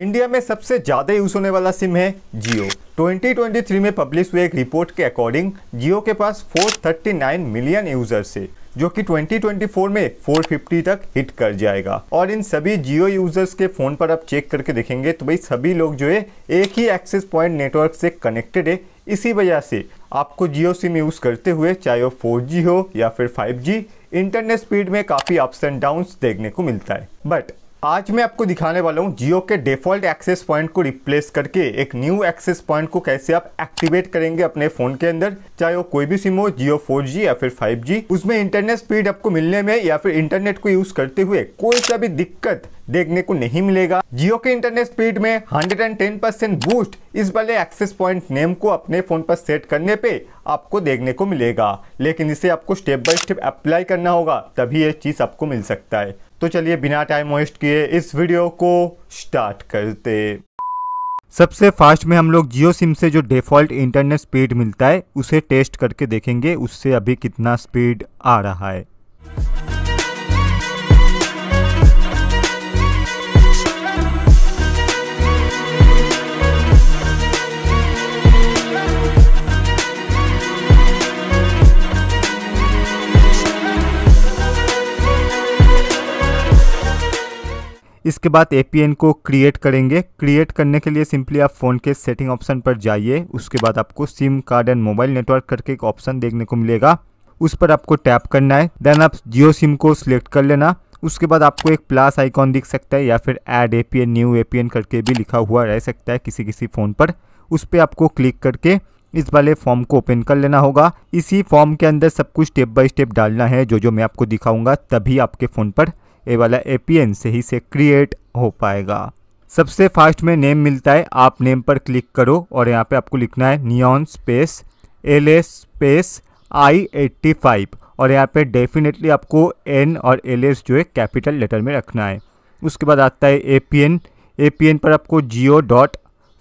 India में सबसे ज़्यादा यूज़ होने वाला सिम है जियो। 2023 में पब्लिश हुए एक रिपोर्ट के अकॉर्डिंग, जियो के पास 439 मिलियन यूज़र्स है, जो कि 2024 में 450 तक हिट कर जाएगा। और इन सभी जियो यूज़र्स के फ़ोन पर आप चेक करके देखेंगे तो भाई सभी लोग जो है, एक ही एक्सेस पॉइंट नेटवर्क से कनेक्टेड है। इसी वजह से आपको जियो सिम यूज़ करते हुए, चाहे वो फोर हो या फिर फाइव इंटरनेट स्पीड में काफ़ी अप्स एंड डाउन देखने को मिलता है। बट आज मैं आपको दिखाने वाला हूँ जियो के डिफ़ॉल्ट एक्सेस पॉइंट को रिप्लेस करके एक न्यू एक्सेस पॉइंट को कैसे आप एक्टिवेट करेंगे अपने फ़ोन के अंदर, चाहे वो कोई भी सिम हो, जियो 4G या फिर 5G उसमें इंटरनेट स्पीड आपको मिलने में या फिर इंटरनेट को यूज़ करते हुए कोई सा भी दिक्कत देखने को नहीं मिलेगा। जियो के इंटरनेट स्पीड में 110 परसेंट बूस्ट इस वाले एक्सेस पॉइंट नेम को अपने फ़ोन पर सेट करने पे आपको देखने को मिलेगा। लेकिन इसे आपको स्टेप बाय स्टेप अप्लाई करना होगा, तभी ये चीज़ आपको मिल सकता है। तो चलिए बिना टाइम वेस्ट किए इस वीडियो को स्टार्ट करते सबसे फास्ट में हम लोग जियो सिम से जो डिफ़ॉल्ट इंटरनेट स्पीड मिलता है, उसे टेस्ट करके देखेंगे, उससे अभी कितना स्पीड आ रहा है। इसके बाद एपीएन को क्रिएट करेंगे। क्रिएट करने के लिए सिंपली आप फ़ोन के सेटिंग ऑप्शन पर जाइए। उसके बाद आपको SIM card and mobile network करके एक ऑप्शन देखने को मिलेगा। उस पर आपको टैप करना है। देन आप जियो सिम को सिलेक्ट कर लेना। उसके बाद आपको एक प्लस आइकॉन दिख सकता है या फिर ऐड ए न्यू एपीएन करके भी लिखा हुआ रह सकता है किसी किसी फ़ोन पर। उस पर आपको क्लिक करके इस वाले फॉर्म को ओपन कर लेना होगा। इसी फॉर्म के अंदर सब कुछ स्टेप बाय स्टेप डालना है। जो जो मैं आपको दिखाऊँगा तभी आपके फ़ोन पर ए वाला एपीएन सही से क्रिएट हो पाएगा। सबसे फास्ट में नेम मिलता है, आप नेम पर क्लिक करो और यहाँ पे आपको लिखना है neon space L S space I eighty five और यहाँ पे डेफिनेटली आपको एन और एल एस जो है कैपिटल लेटर में रखना है। उसके बाद आता है A P N A P N पर आपको Jio dot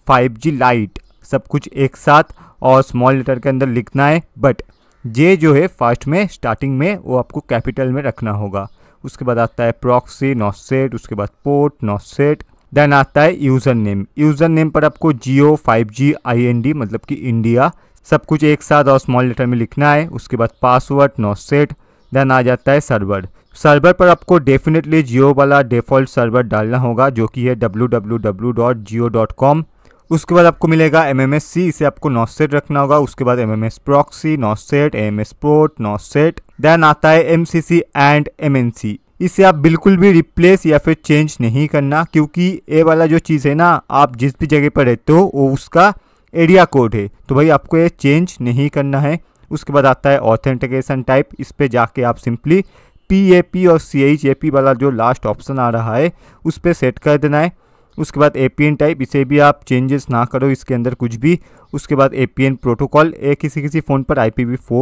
five G lite सब कुछ एक साथ और स्मॉल लेटर के अंदर लिखना है बट जे जो है फास्ट में स्टार्टिंग में वो आपको कैपिटल में रखना होगा। उसके बाद आता है प्रॉक्सी नॉसेट उसके बाद पोर्ट नॉसेट देन आता है यूज़र नेम यूज़र नेम पर आपको Jio five G I N D मतलब कि इंडिया सब कुछ एक साथ और स्मॉल लेटर में लिखना है, उसके बाद पासवर्ड नॉसेट देन आ जाता है सर्वर सर्वर पर आपको डेफिनेटली जियो वाला डिफ़ॉल्ट सर्वर डालना होगा, जो कि है W W W dot Jio dot com उसके बाद आपको मिलेगा एम एम एस सी इसे आपको नॉसेट रखना होगा। उसके बाद M M S proxy not set M S port not set then आता है M C C and M N C इसे आप बिल्कुल भी रिप्लेस या फिर चेंज नहीं करना, क्योंकि ये वाला जो चीज़ है ना, आप जिस भी जगह पर रहते हो, वो उसका एरिया कोड है। तो भाई आपको ये चेंज नहीं करना है। उसके बाद आता है ऑथेंटिकेशन टाइप इस पर जाके आप सिंपली पी ए पी और सी एच ए पी वाला जो लास्ट ऑप्शन आ रहा है, उस पर सेट कर देना है। उसके बाद एपीएन टाइप इसे भी आप चेंजेस ना करो, इसके अंदर कुछ भी। उसके बाद एपीएन प्रोटोकॉल ए किसी किसी फ़ोन पर आई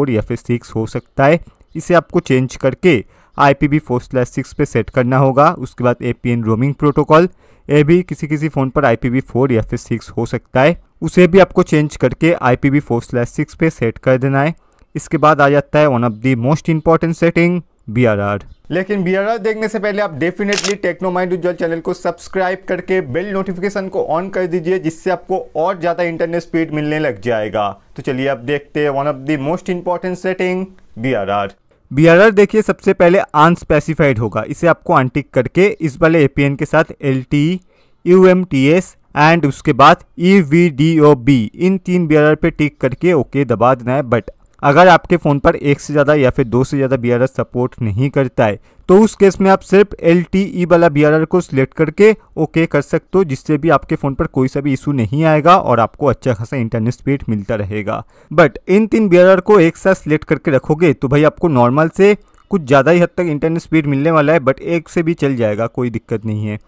या फिर सिक्स हो सकता है। इसे आपको चेंज करके I P V four slash six पे सेट करना होगा। उसके बाद A P N roaming protocol ये भी किसी किसी फ़ोन पर आई पी वी फोर या फिर सिक्स हो सकता है। उसे भी आपको चेंज करके I P V four slash six पे सेट कर देना है। इसके बाद आ जाता है one of the most important setting B R R लेकिन बी आर आर देखने से पहले आप डेफिनेटली टेक्नोमाइंड उज्जवल चैनल को सब्सक्राइब करके बेल नोटिफिकेशन को ऑन कर दीजिए, जिससे आपको और ज़्यादा इंटरनेट स्पीड मिलने लग जाएगा। तो चलिए आप देखते हैं one of the most important setting B R देखिए, सबसे पहले अनस्पेसिफाइड होगा। इसे आपको अनटिक करके इस वाले ए के साथ L T U M T S and उसके बाद E V D O B इन तीन बी आर आर पे टिक करके ओके दबा देना है बट अगर आपके फ़ोन पर एक से ज़्यादा या फिर दो से ज़्यादा बी सपोर्ट नहीं करता है तो उस केस में आप सिर्फ़ एल e वाला बीआरआर को सिलेक्ट करके ओके कर सकते हो, जिससे भी आपके फ़ोन पर कोई सा भी इशू नहीं आएगा और आपको अच्छा खासा इंटरनेट स्पीड मिलता रहेगा। बट इन तीन बीआरआर को एक साथ सिलेक्ट करके रखोगे तो भाई आपको नॉर्मल से कुछ ज़्यादा ही हद तक इंटरनेट स्पीड मिलने वाला है बट एक से भी चल जाएगा, कोई दिक्कत नहीं है।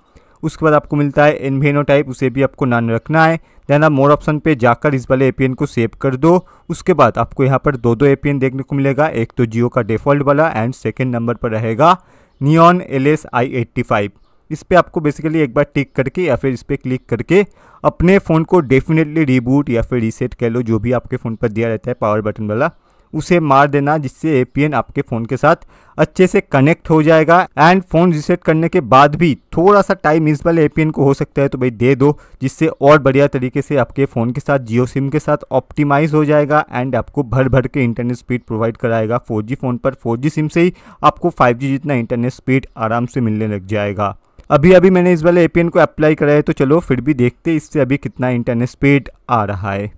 उसके बाद आपको मिलता है एनवेनो टाइप उसे भी आपको नान रखना है। देन आप मोर ऑप्शन पे जाकर इस वाले एपीएन को सेव कर दो। उसके बाद आपको यहाँ पर दो दो एपीएन देखने को मिलेगा। एक तो जियो का डिफ़ॉल्ट वाला एंड सेकेंड नंबर पर रहेगा neon L S I eighty five इस पर आपको बेसिकली एक बार टिक करके या फिर इस पर क्लिक करके अपने फ़ोन को डेफिनेटली रिबूट या फिर रीसेट कह लो, जो भी आपके फ़ोन पर दिया रहता है पावर बटन वाला। उसे मार देना, जिससे एपीएन आपके फ़ोन के साथ अच्छे से कनेक्ट हो जाएगा। एंड फ़ोन रिसेट करने के बाद भी थोड़ा सा टाइम इस वाले ए को हो सकता है तो भाई दे दो, जिससे और बढ़िया तरीके से आपके फ़ोन के साथ, जियो सिम के साथ ऑप्टिमाइज हो जाएगा एंड आपको भर भर के इंटरनेट स्पीड प्रोवाइड कराएगा। 4G फ़ोन पर 4G सिम से ही आपको 5G जितना इंटरनेट स्पीड आराम से मिलने लग जाएगा। अभी अभी मैंने इस वाले एपीएन को अप्लाई करा है तो चलो फिर भी देखते इससे अभी कितना इंटरनेट स्पीड आ रहा है।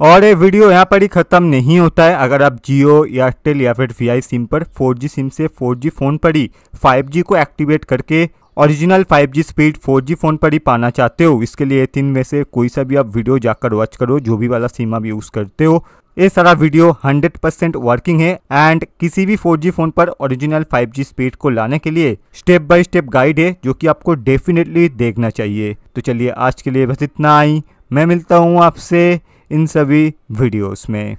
और ये वीडियो यहाँ पर ही ख़त्म नहीं होता है। अगर आप जियो एयरटेल या फिर वी सिम पर 4G सिम से 4G फ़ोन पर ही 5G को एक्टिवेट करके original 5G speed 4G phone पर ही पाना चाहते हो, इसके लिए तीन में से कोई सा भी आप वीडियो जाकर वॉच करो, जो भी वाला सिम आप यूज़ करते हो। ये सारा वीडियो 100% वर्किंग है एंड किसी भी 4G फ़ोन पर ओरिजिनल 5G स्पीड को लाने के लिए स्टेप बाय स्टेप गाइड है, जो कि आपको डेफिनेटली देखना चाहिए। तो चलिए आज के लिए बस इतना ही। मैं मिलता हूँ आपसे इन सभी वीडियोस में।